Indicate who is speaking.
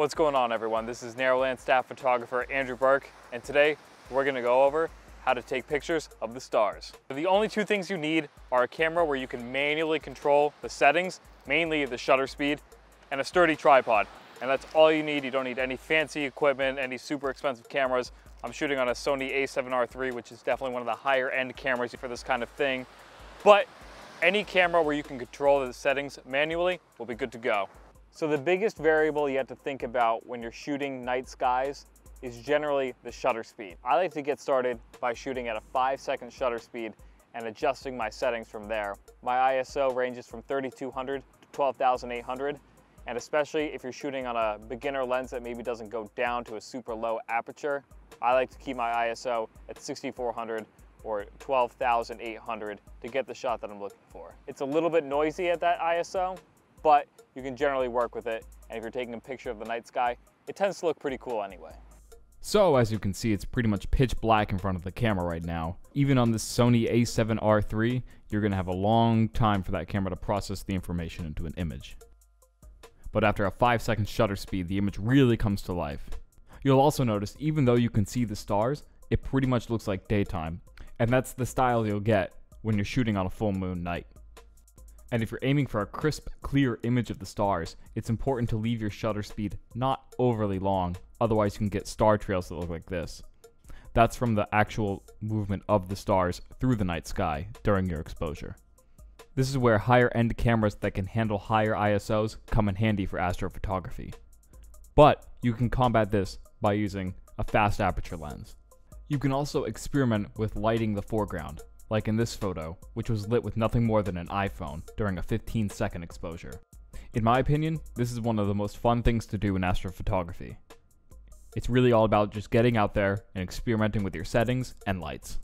Speaker 1: What's going on everyone? This is Narrow Land staff photographer Andrew Burke and today we're going to go over how to take pictures of the stars. The only two things you need are a camera where you can manually control the settings, mainly the shutter speed, and a sturdy tripod. And that's all you need. You don't need any fancy equipment, any super expensive cameras. I'm shooting on a Sony a7R III, which is definitely one of the higher end cameras for this kind of thing. But any camera where you can control the settings manually will be good to go. So the biggest variable you have to think about when you're shooting night skies is generally the shutter speed. I like to get started by shooting at a five second shutter speed and adjusting my settings from there. My ISO ranges from 3200 to 12,800 and especially if you're shooting on a beginner lens that maybe doesn't go down to a super low aperture, I like to keep my ISO at 6400 or 12,800 to get the shot that I'm looking for. It's a little bit noisy at that ISO, but you can generally work with it. And if you're taking a picture of the night sky, it tends to look pretty cool anyway.
Speaker 2: So as you can see, it's pretty much pitch black in front of the camera right now. Even on this Sony a7R III, you're going to have a long time for that camera to process the information into an image. But after a 5 second shutter speed, the image really comes to life. You'll also notice, even though you can see the stars, it pretty much looks like daytime. And that's the style you'll get when you're shooting on a full moon night. And if you're aiming for a crisp, clear image of the stars, it's important to leave your shutter speed not overly long, otherwise you can get star trails that look like this. That's from the actual movement of the stars through the night sky during your exposure. This is where higher end cameras that can handle higher ISOs come in handy for astrophotography. But you can combat this by using a fast aperture lens. You can also experiment with lighting the foreground, like in this photo, which was lit with nothing more than an iPhone during a 15 second exposure. In my opinion, this is one of the most fun things to do in astrophotography. It's really all about just getting out there and experimenting with your settings and lights.